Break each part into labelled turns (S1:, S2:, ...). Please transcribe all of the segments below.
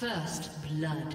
S1: First blood.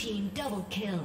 S1: team double kill.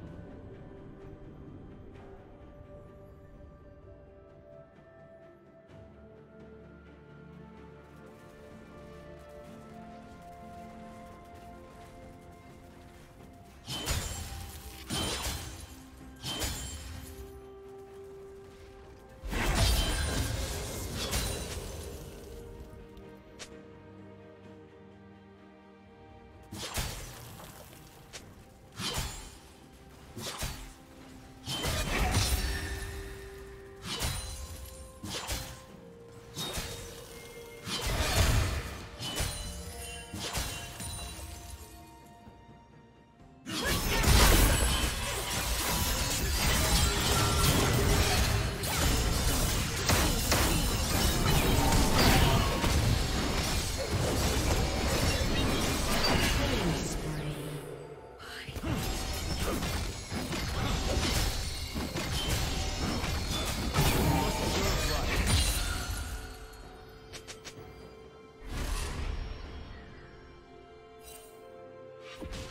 S1: you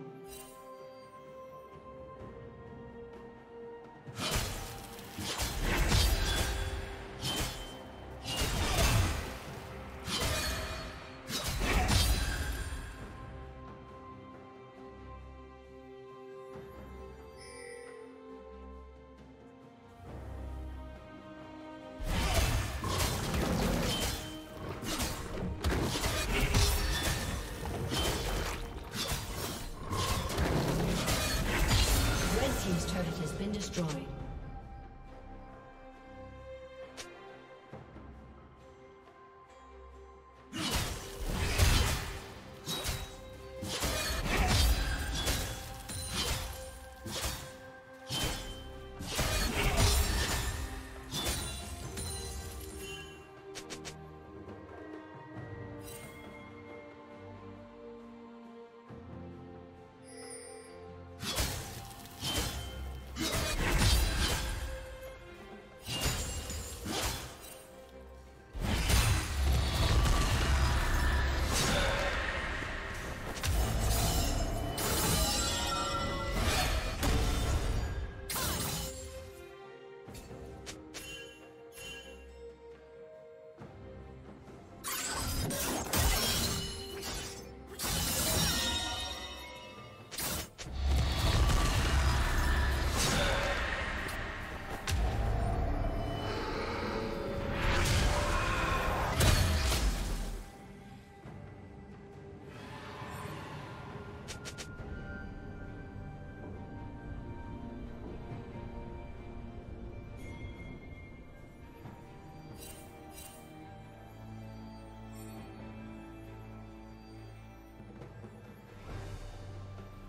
S1: destroyed.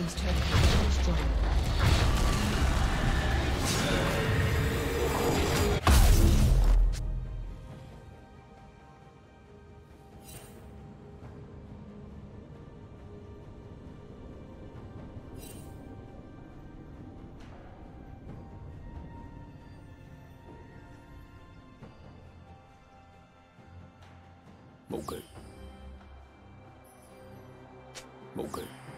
S1: Team's turret has been destroyed.
S2: Okay. Okay.